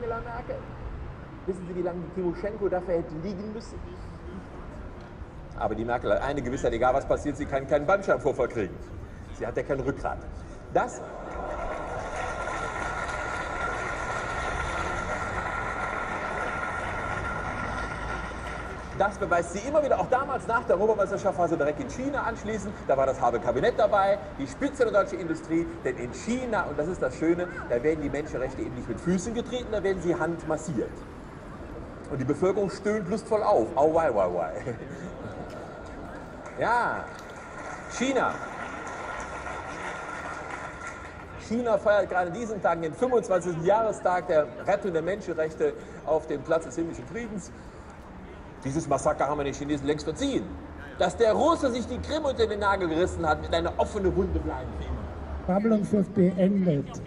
Angela Merkel. Wissen Sie, wie lange die Timoschenko dafür hätte liegen müssen? Aber die Merkel hat eine Gewissheit, egal was passiert, sie kann keinen Bandscheibenvorfall kriegen. Sie hat ja kein Rückgrat. Das Das beweist sie immer wieder, auch damals nach der Europameisterschaft war sie direkt in China anschließend, da war das Habe Kabinett dabei, die Spitze der deutschen Industrie, denn in China, und das ist das Schöne, da werden die Menschenrechte eben nicht mit Füßen getreten, da werden sie handmassiert. Und die Bevölkerung stöhnt lustvoll auf. Au, wei, wei, wei. Ja, China. China feiert gerade diesen Tag den 25. Jahrestag der Rettung der Menschenrechte auf dem Platz des himmlischen Friedens. Dieses Massaker haben wir den Chinesen längst verziehen. Dass der Russe sich die Krim unter den Nagel gerissen hat, wird eine offene Wunde bleiben für immer. Versammlung beendet.